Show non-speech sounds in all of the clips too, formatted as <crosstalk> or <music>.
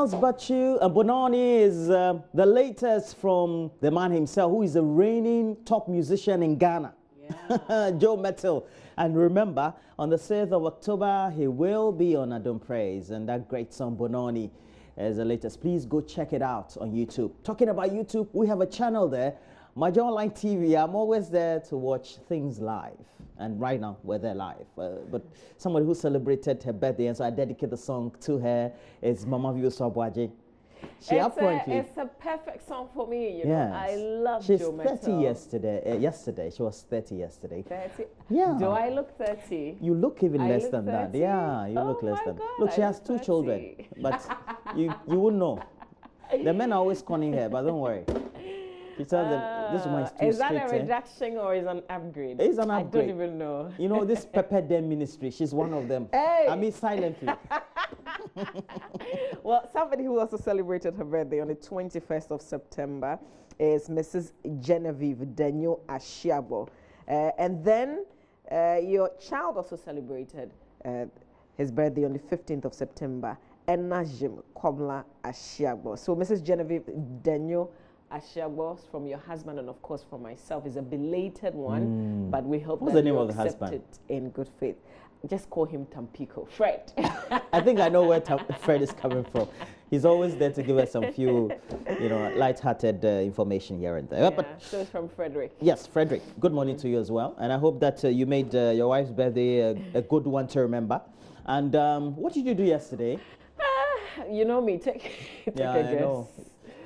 else but you. And Bonoyi is uh, the latest from the man himself, who is a reigning top musician in Ghana, Yeah. <laughs> Joe Mettle. And remember, on the 6th of October, he will be on Adom Praise, and that great song Bonoyi is the latest. Please go check it out on YouTube. Talking about YouTube, we have a channel there, MyJoyOnline TV. I'm always there to watch things live. And right now, we're there live. Uh, but somebody who celebrated her birthday, and so I dedicate the song to her, is Mamavi Owusu-Aboagye. She it's, apparently. a, it's a perfect song for me, you know. I love She's Joe 30 Mettle. yesterday. Uh, yesterday, she was 30 yesterday. 30. Yeah. Do I look 30? You look even I less look than that. Yeah, you Oh look less than. God, look, she I has two children, but <laughs> you you wouldn't know. The men are always conning her, but don't worry. She tells them this woman is too Uh, is that a eh? reduction or is an upgrade? It's an I upgrade. don't even know. You know this <laughs> Pepper Dem ministry. She's one of them. Hey. I mean silently. <laughs> <laughs> Well, somebody who also celebrated her birthday on the 21st of September is Mrs. Genevieve Daniel Ashiabo. Uh, and then uh, your child also celebrated uh, his birthday on the 15th of September, Enajim Komla Ashiabo. So, Mrs. Genevieve Daniel Ashiabo from your husband and, of course, from myself is a belated one, but we hope. What's that the name you of the accept husband? it in good faith. Just call him Tampico. Fred. <laughs> I think I know where Tam- Fred is coming from. He's always there to give us some few, you know, light-hearted uh, information here and there. yeah, But so it's from Frederick. Yes, Frederick, good morning to you as well. And I hope that uh, you made uh, your wife's birthday a, a good one to remember. And um, what did you do yesterday? Ah, you know me, take, <laughs> take yeah, a I guess. know.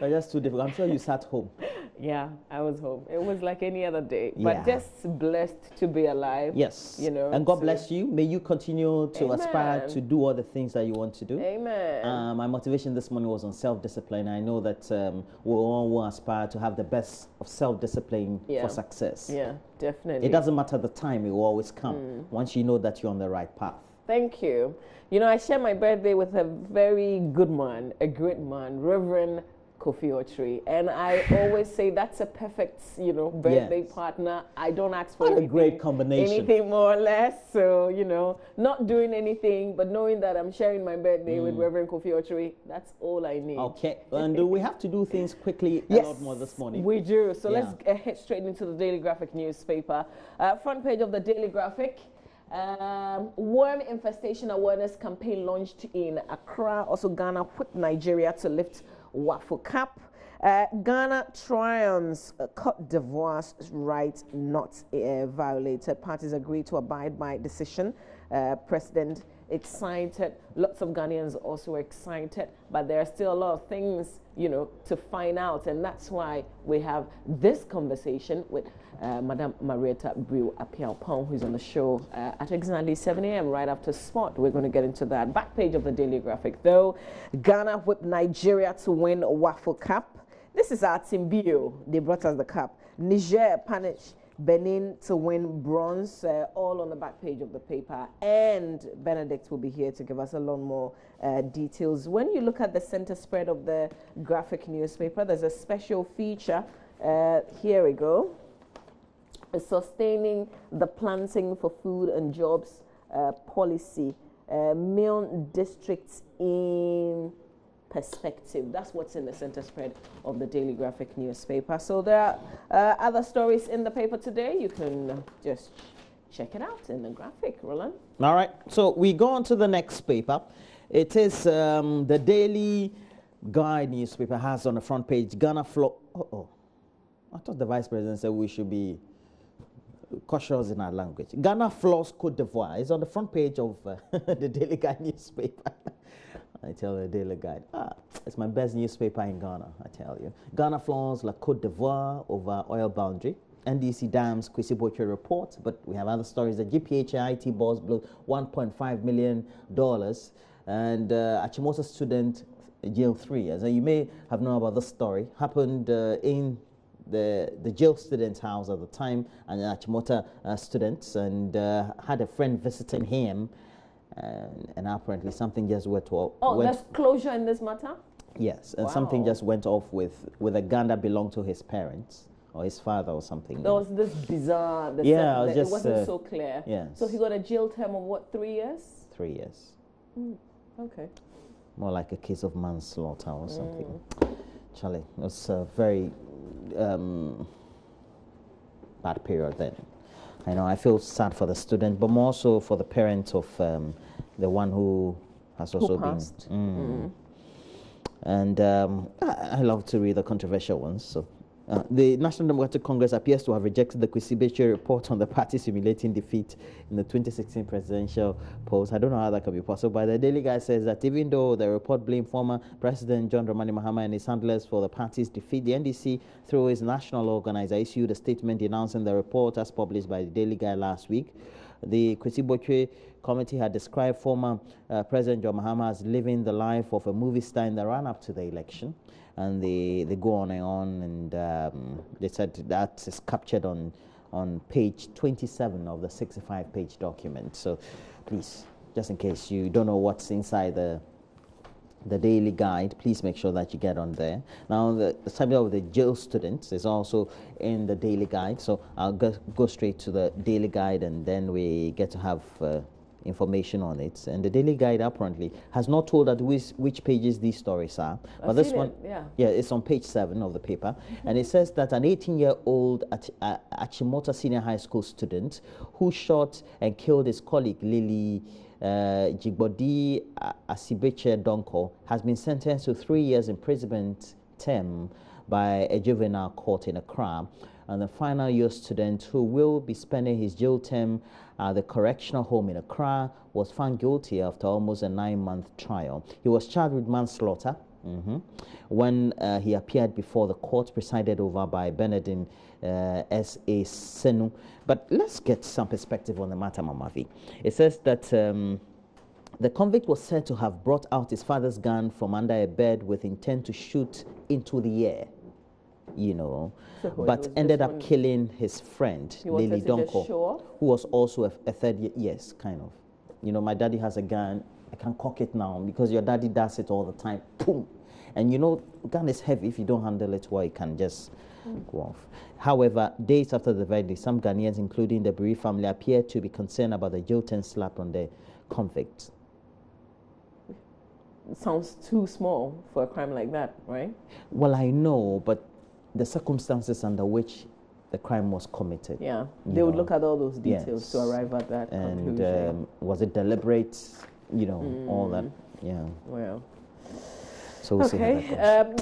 Just too difficult. I'm sure you sat home. <laughs> Yeah, I was home. It was like any other day, Yeah. but just blessed to be alive. Yes. You know, And God to- bless you. May you continue to aspire to do all the things that you want to do. Amen. Uh, my motivation this morning was on self-discipline. I know that um, we all will aspire to have the best of self-discipline Yeah. for success. yeah, definitely. It doesn't matter the time; it will always come Mm. once you know that you're on the right path. Thank you. You know, I share my birthday with a very good man, a great man, Reverend Kofi Otri, and I always say that's a perfect, you know, birthday Yes. partner. I don't ask for What a great combination. anything more or less. So you know, not doing anything, but knowing that I'm sharing my birthday Mm. with Reverend Kofi Otri, that's all I need. Okay, and do we have to do things quickly a lot more this morning? We do. So let's uh, head straight into the Daily Graphic newspaper. Uh, front page of the Daily Graphic. Um, worm infestation awareness campaign launched in Accra. Also, Ghana whipped Nigeria to lift Wafu Cup. Uh, Ghana triumphs uh, Cote d'Ivoire's not uh, violated. Parties agreed to abide by decision. Uh, President excited. Lots of Ghanaians also excited, but there are still a lot of things, you know, to find out, and that's why we have this conversation with uh, Madame Marietta Brew Appiah-Oppong, who's on the show uh, at exactly 7 a.m. right after sport. We're going to get into that. Back page of the Daily Graphic, though, Ghana whipped Nigeria to win Wafu Cup. This is our team Bio. They brought us the cup. Niger punished Benin to win bronze, uh, all on the back page of the paper. And Benedict will be here to give us a lot more uh, details. When you look at the center spread of the graphic newspaper, there's a special feature. Uh, here we go. Sustaining the planting for food and jobs uh, policy. Uh, districts in perspective. That's what's in the center spread of the Daily Graphic newspaper. So there are uh, other stories in the paper today. You can just check it out in the graphic, Roland. All right, so we go on to the next paper. It is um, the Daily Guide newspaper has on the front page Ghana floor. Oh, oh, I thought the vice president said we should be cautious in our language. Ghana floors Cote d'Ivoire is on the front page of uh, <laughs> the Daily Guide newspaper. I tell you, the Daily Guide. Ah, it's my best newspaper in Ghana, I tell you. Ghana floors La Cote d'Ivoire over oil boundary. NDC damns Kwesi Botchwey report, but we have other stories. The GPHA IT boss blew $1.5 million, and uh, Achimota student jail three. And you may have known about this story. Happened uh, in the, the jail student's house at the time, and Achimota uh, students, and uh, had a friend visiting him, and, and apparently something just went off. Oh, went, there's closure in this matter? yes, and something just went off with with a gun that belonged to his parents or his father or something. There was this bizarre, the Yeah, set- I was just, it wasn't uh, so clear. yes. So he got a jail term of what, three years? Three years. Okay. more like a case of manslaughter or something. Mm. Charlie, it was a very um, bad period then. I know I feel sad for the student, but more so for the parents of um, the one who has also who been. Mm. Mm. And um, I, I, love to read the controversial ones. So uh, the National Democratic Congress appears to have rejected the Kwesi report on the party simulating defeat in the 2016 presidential polls. I don't know how that could be possible, but the Daily Guide says that even though the report blamed former President John Dramani Mahama and his handlers for the party's defeat, the NDC, through its national organizer, issued a statement denouncing the report as published by the Daily Guide last week. The Kwesi committee had described former uh, President John Mahama as living the life of a movie star in the run-up to the election and they, they go on and on, and um, they said that is captured on, on page 27 of the 65 page document. So please, just in case you don't know what's inside the the daily guide, please make sure that you get on there. Now, the, the subject of the jail students is also in the daily guide, so I'll go, go straight to the daily guide and then we get to have uh, information on it. And the Daily Guide apparently has not told us which, which pages these stories are. I've but this one, it, yeah. yeah, it's on page seven of the paper. Mm -hmm. And it says that an 18-year-old at, uh, Achimota Senior High School student who shot and killed his colleague Lily uh, Jigbodi Asibeche Donko has been sentenced to three years imprisonment term by a juvenile court in Accra and the final year student who will be spending his jail term at the correctional home in Accra was found guilty after almost a nine-month trial. He was charged with manslaughter mm -hmm. when uh, he appeared before the court presided over by Benedin uh, S.A. Senu. But let's get some perspective on the matter, Mamavi. It says that um, the convict was said to have brought out his father's gun from under a bed with intent to shoot into the air you know, so but ended up killing his friend, Lily Donko, who was also a, a third year, yes, kind of. You know, my daddy has a gun. I can cock it now because your daddy does it all the time. Boom. And you know, gun is heavy. If you don't handle it well, it can just off. However, days after the verdict, some Ghanaians, including the Buri family, appeared to be concerned about the Jilton slap on the convict. sounds too small for a crime like that, right? Well, I know, but the circumstances under which the crime was committed. Yeah, they would look at all those details yes. to arrive at that and, conclusion. Um, was it deliberate? You know, mm. all that. Mm. Yeah. Well. So we'll okay. Um,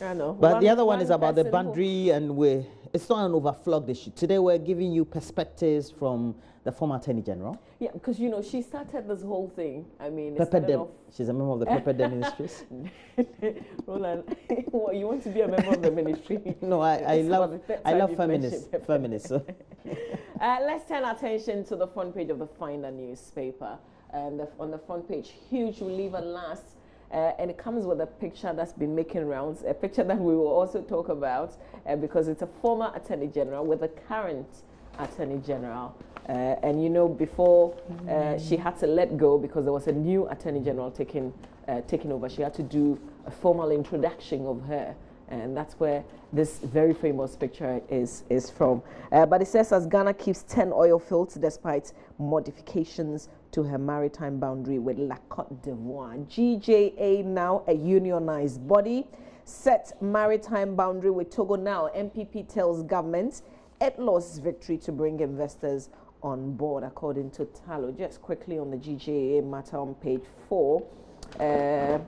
I know. But one, the other one, one is about the boundary, and we it's not an overflogged issue. Today we're giving you perspectives from the former Attorney General. Yeah, because you know she started this whole thing. I mean, She's a member of the Pepper Ministries. <laughs> Roland, <laughs> what, you want to be a member of the ministry? <laughs> no, I, I love I love feminists. Feminists. uh, let's turn attention to the front page of the Finder newspaper. And the, on the front page, huge leave at last uh, and it comes with a picture that's been making rounds, a picture that we will also talk about uh, because it's a former Attorney General with a current Attorney General. Uh, and you know, before uh, she had to let go because there was a new Attorney General taking, uh, taking over, she had to do a formal introduction of her. And that's where this very famous picture is, is from. Uh, but it says as Ghana keeps 10 oil fields despite modifications to her maritime boundary with La Cote d'Ivoire. GJA now a unionized body. Set maritime boundary with Togo now. MPP tells government it lost victory to bring investors on board, according to Talo. Just quickly on the GJA matter on page four. Uh,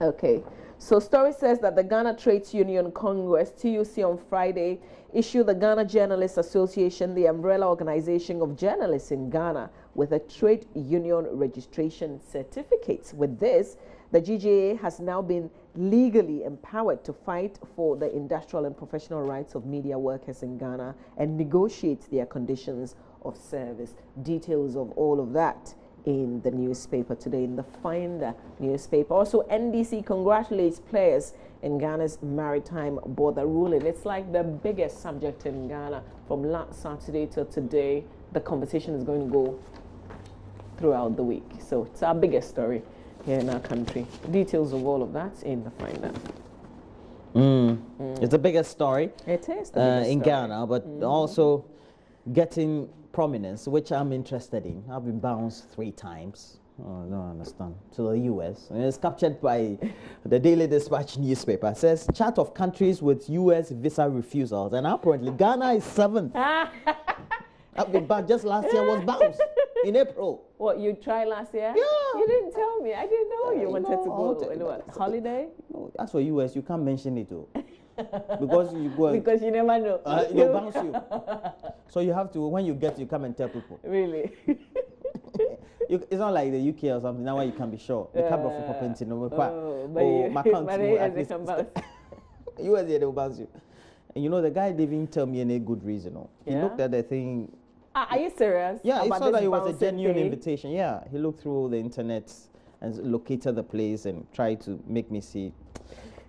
okay. So story says that the Ghana Trades Union Congress, TUC on Friday, issued the Ghana Journalists Association, the umbrella organization of journalists in Ghana, with a trade union registration certificate. With this, the GJA has now been legally empowered to fight for the industrial and professional rights of media workers in Ghana and negotiate their conditions of service. Details of all of that in the newspaper today, in the Finder newspaper. Also, NDC congratulates players in Ghana's maritime border ruling. It's like the biggest subject in Ghana from last Saturday till today. The conversation is going to go throughout the week. So it's our biggest story here in our country. Details of all of that in the Finder. Mm. Mm. It's the biggest story. It is uh, in story. Ghana, but mm also getting prominence, which I'm interested in. I've been bounced three times. Oh, I don't understand. To the U.S. And it's captured by the Daily Dispatch newspaper. It says chart of countries with U.S. visa refusals, and apparently Ghana is seventh. <laughs> I've been back just last year was bounced <laughs> in April. What you tried last year? Yeah. You didn't tell me. I didn't know Uh, you you wanted to go to what holiday No, as for U.S., you can't mention it though, <laughs> because you go. because you never know. uh, they'll bounce you. <laughs> So you have to when you get, you come and tell people. really. <laughs> You, it's not like the UK or something. Now you can be sure. The cab of. Papa no Oh, but oh, you- my account but will he at least-. US yeah, they will bounce you. And you know the guy didn't tell me any good reason. No. He Yeah? looked at the thing. Ah, Are you serious? Yeah, he saw that it was a genuine thing? invitation. Yeah, he looked through the internet and located the place and tried to make me see.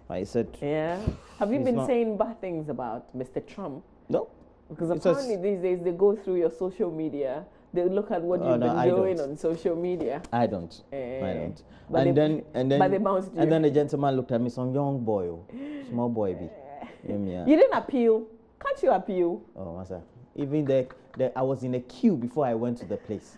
I said, Yeah. Have you been saying bad things about Mr. Trump? no. Because It's apparently these days they go through your social media. They look at what Oh, you've no, been I doing on social media. I don't. I Eh, don't. but and they- then and then but they bounced you. and then the gentleman looked at me, some young boy, oh, small boy, be. <laughs> Yeah, me, ah. You didn't appeal. Can't you appeal? Oh, master. Even the, the I was in a queue before I went to the place.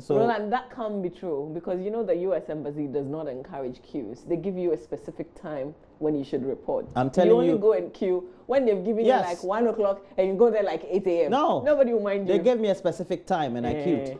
So Roland, that can't be true because you know the U.S. embassy does not encourage queues. They give you a specific time when you should report. I'm telling you you only go and queue when they've given Yes. you like one o'clock and you go there like eight a.m. No. nobody will mind they you. gave me a specific time and I queued.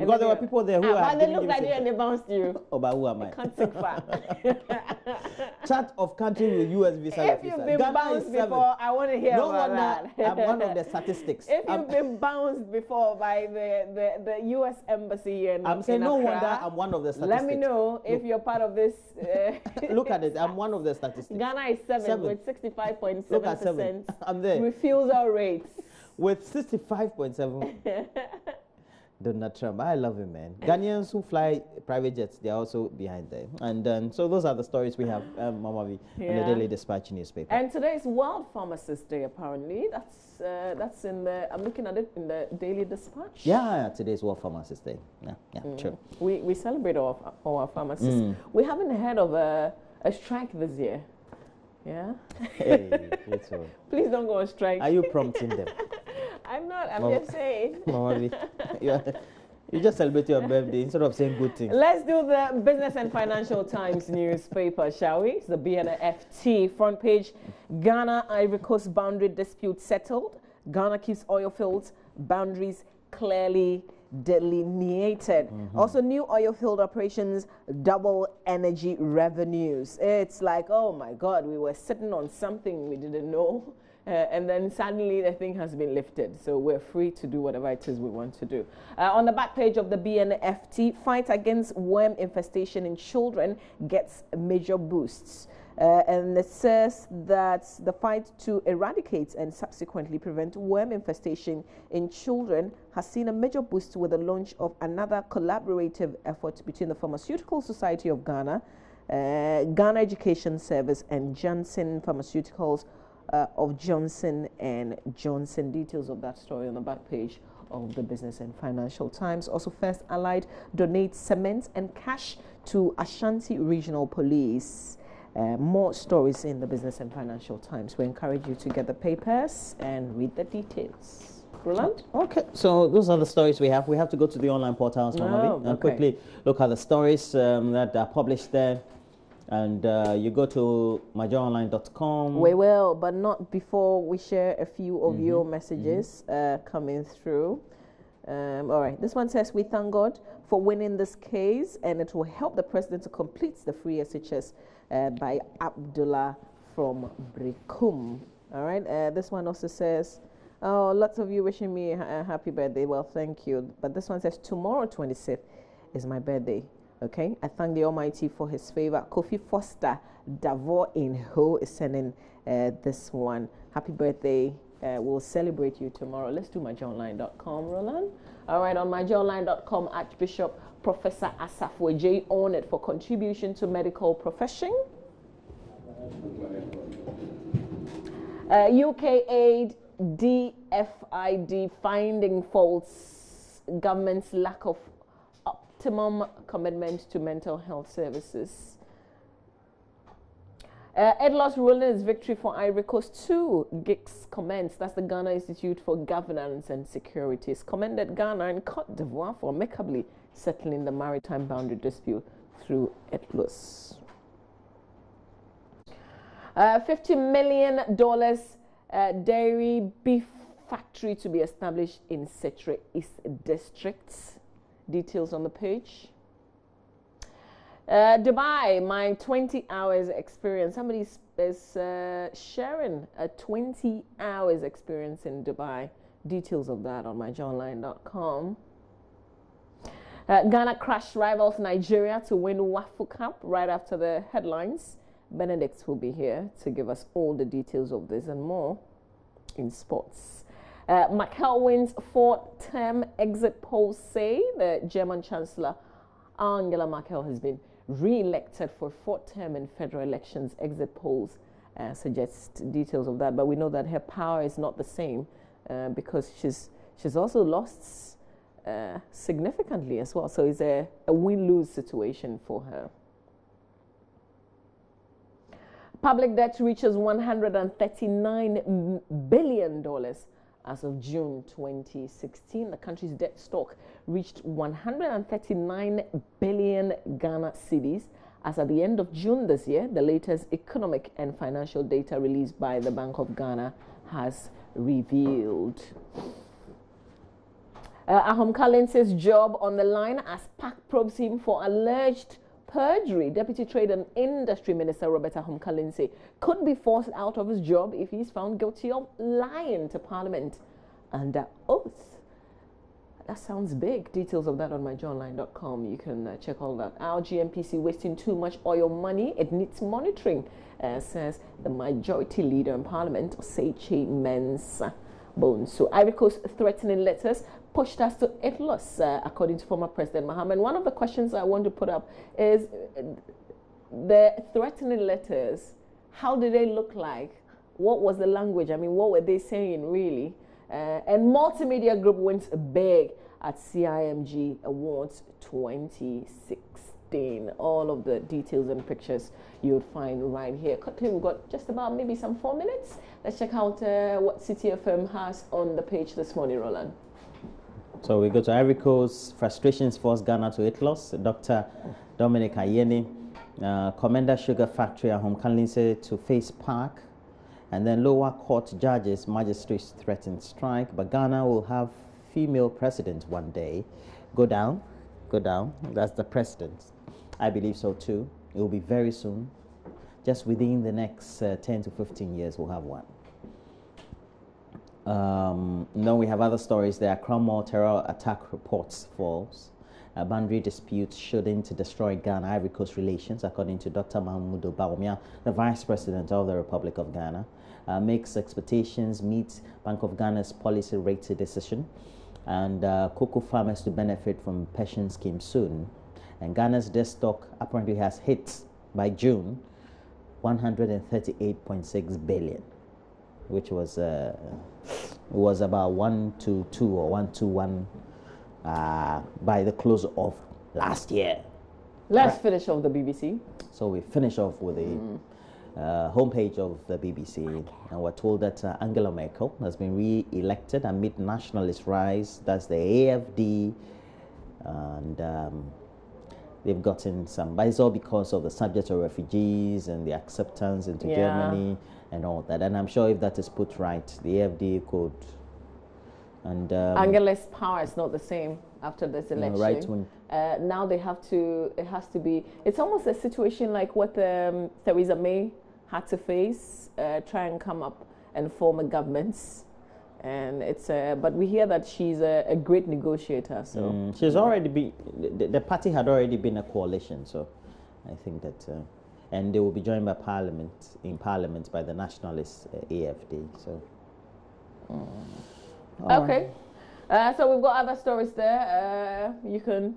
Because there were people there who ah, had but they me at you and they bounced you. Oh, but who am I? Can't take far. <laughs> Chat of countries with US visa. if you've been Ghana bounced before, I want to hear no about wonder that. I'm one of the <laughs> statistics. If I'm, you've been bounced before by the, the, the U.S. embassy in, I'm saying in no Accra, wonder I'm one of the statistics. let me know if you're part of this. Uh, <laughs> Look at it. I'm one of the statistics. Ghana is seven, Seven. with 65.7 Look at seven. I'm there refusal rates. with 65.7. Donald Trump, I love him, man. Ghanaians who fly private jets, they're also behind there. And um, so those are the stories we have, um, Mama V, in the Daily Dispatch newspaper. And today is World Pharmacist Day. Apparently, that's uh, that's in the. I'm looking at it in the Daily Dispatch. yeah, today's World Pharmacist Day. Yeah, yeah, Mm. true. We we celebrate our our pharmacists. Mm. We haven't heard of a a strike this year. Yeah. Hey. <laughs> Please don't go on strike. Are you <laughs> prompting them? I'm not. I'm Well- just saying. <laughs> Mama <laughs> you, you just celebrate your birthday instead of saying good things. Let's do the Business and Financial Times newspaper, shall we? It's the BNFT front page. Ghana Ivory Coast boundary dispute settled. Ghana keeps oil fields boundaries clearly delineated. Mm-hmm. Also, new oil field operations double energy revenues. It's like, oh my God, we were sitting on something we didn't know. Uh, and then suddenly the thing has been lifted. So we're free to do whatever it is we want to do. Uh, on the back page of the BNFT, fight against worm infestation in children gets major boosts. Uh, and it says that the fight to eradicate and subsequently prevent worm infestation in children has seen a major boost with the launch of another collaborative effort between the Pharmaceutical Society of Ghana, uh, Ghana Education Service, and Janssen Pharmaceuticals uh, of Johnson and Johnson. Details of that story on the back page of the Business and Financial Times. Also, First Allied donates cement and cash to Ashanti Regional Police. Uh, more stories in the Business and Financial Times. We encourage you to get the papers and read the details. Roland? Okay, so those are the stories we have. We have to go to the online portals, V, Oh, and quickly look at the stories um, that are published there. And uh, you go to myjoyonline.com. We will, but not before we share a few of Mm-hmm. your messages uh, coming through. Um, all right, this one says, We thank God for winning this case, and it will help the president to complete the free SHS uh, by Abdullah from Berekum. All right, uh, this one also says, Oh, lots of you wishing me a a happy birthday. Well, thank you. But this one says, Tomorrow, 26th, is my birthday. Okay, I thank the Almighty for His favor. Kofi Foster Davor in Ho is sending uh, this one. Happy birthday. Uh, we'll celebrate you tomorrow. Let's do myjoyonline.com, Roland. All right, on myjoyonline.com, Archbishop Professor Asaf Wejay honored for contribution to medical profession. Uh, UK aid DFID finding faults government's lack of optimum commitment to mental health services. Uh, rolling his victory for Ivory Coast 2. GIGS comments. That's the Ghana Institute for Governance and Securities. Commended Ghana and Cote d'Ivoire for amicably settling the maritime boundary dispute through ITLOS. Uh, $50 million uh, dairy beef factory to be established in Setre East District. Details on the page. Uh, Dubai, my 20 hours experience. Somebody is uh, sharing a 20 hours experience in Dubai. Details of that on myjoyonline.com. Uh, Ghana crashed rivals Nigeria to win Wafu Cup right after the headlines. Benedict will be here to give us all the details of this and more in sports. Uh, wins fourth term exit polls say the German Chancellor Angela Merkel has been re-elected for fourth term in federal elections. Exit polls uh, suggest details of that, but we know that her power is not the same uh, because she's she's also lost uh, significantly as well. So it's a, a win-lose situation for her. Public debt reaches 139 billion dollars as of June 2016, the country's debt stock reached 139 billion Ghana cedis. As at the end of June this year, the latest economic and financial data released by the Bank of Ghana has revealed. Uh, Ahomka-Lindsay's job on the line as PAC probes him for alleged perjury. Deputy Trade and Industry Minister Robert Ahomka-Lindsay could be forced out of his job if he's found guilty of lying to Parliament under oath. That sounds big. Details of that on myjoyonline.com. You can uh, check all that Our GNPC wasting too much oil money. It needs monitoring, uh, says the majority leader in Parliament, Osei Mensah. Bones. So Ivory Coast threatening letters pushed us to ITLOS, uh, according to former President Mahama. One of the questions I want to put up is uh, the threatening letters, how did they look like? What was the language? I mean, what were they saying really? Uh, and Multimedia Group wins big at CIMG Awards 2016. All of the details and pictures you'll find right here. Quickly, we've got just about maybe some four minutes. Let's check out uh, what Citi FM has on the page this morning, Roland. So we go to Ivory Coast. Frustrations force Ghana to eat loss. Dr. Dominic Ayine, uh, Komenda Sugar Factory Ahomka-Lindsay to face park. And then lower court judges, magistrates threaten strike. But Ghana will have female president one day. Go down, go down. That's the president. I believe so too. It will be very soon. Just within the next uh, 10 to 15 years, we'll have one. Um, then we have other stories. There are Cromwell terror attack reports false. A boundary dispute should to destroy Ghana Ivory Coast relations, according to Dr. Mahmoud Bawumia, the Vice President of the Republic of Ghana. Uh, makes expectations meet Bank of Ghana's policy rate decision, and uh, cocoa farmers to benefit from pension scheme soon. And Ghana's debt stock apparently has hit by June 138.6 billion which was uh, was about one to two or one to one uh, by the close of last year. Let's right. finish off the BBC. So we finish off with the mm. uh, homepage of the BBC, and we're told that uh, Angela Merkel has been re-elected amid nationalist rise. That's the AFD, and um, they've gotten some, but it's all because of the subject of refugees and the acceptance into yeah. Germany and all that. And I'm sure if that is put right, the AFD could. And um, Angela's power is not the same after this election. No, right wing. Uh, now they have to. It has to be. It's almost a situation like what um, Theresa May had to face. Uh, try and come up and form a government and it's uh, but we hear that she's a, a great negotiator so mm, she's already been the, the, party had already been a coalition so i think that uh, and they will be joined by parliament in parliament by the nationalist uh, afd so mm. okay uh, so we've got other stories there uh, you can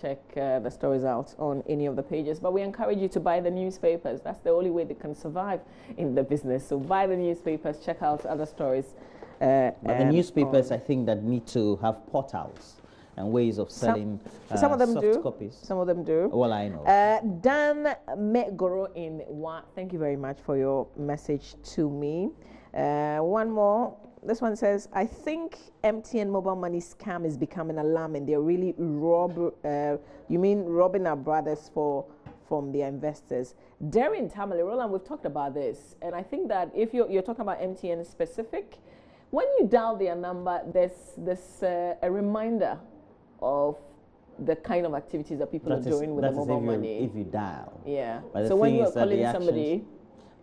check uh, the stories out on any of the pages. But we encourage you to buy the newspapers. That's the only way they can survive in the business. So buy the newspapers, check out other stories uh, but the newspapers, I think, that need to have portals and ways of selling some uh, of them soft do. copies. Some of them do. Well, I know. Uh, Dan Megoro in Wa. Thank you very much for your message to me. Uh, one more. This one says, I think MTN mobile money scam is becoming alarming. They're really rob. Uh, you mean robbing our brothers for from their investors? Darren Tamale, Roland, we've talked about this, and I think that if you're, you're talking about MTN specific, when you dial their number, there's this uh, a reminder of the kind of activities that people That are is- doing with the mobile if you, money. if you dial. Yeah. But the So when thing you're is that calling the actions- somebody,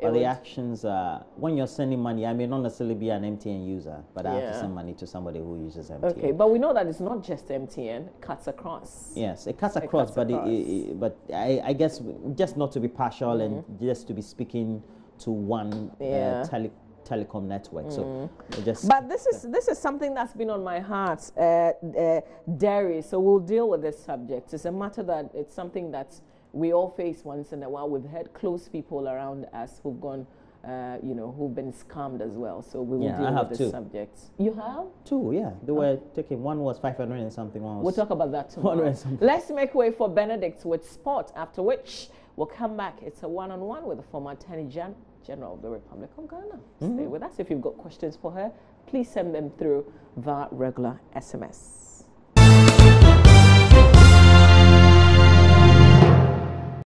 But the actions, uh, when you're sending money, I may not necessarily be an MTN user, but I have to send money to somebody who uses MTN. okay, but we know that it's not just MTN; it cuts across. Yes, it cuts It across, cuts but across. It, it, but I, I guess just not to be partial and Mm-hmm. just to be speaking to one Yeah. uh, tele, telecom network. So just But this is this is something that's been on my heart, uh, uh, dairy. So we'll deal with this subject. It's a matter that it's something that we all face once in a while. We've had close people around us who've gone, uh, you know, who've been scammed as well. So we will Yeah, I deal have with this two. subject. You have? two. Yeah, they were taking one was five hundred and something. One We'll talk about that tomorrow. Let's make way for Benedict with sport, after which we'll come back. It's a one on one with the former Attorney Gen- General of the Republic of Ghana. Mm-hmm. Stay with us. If you've got questions for her, please send them through via regular SMS.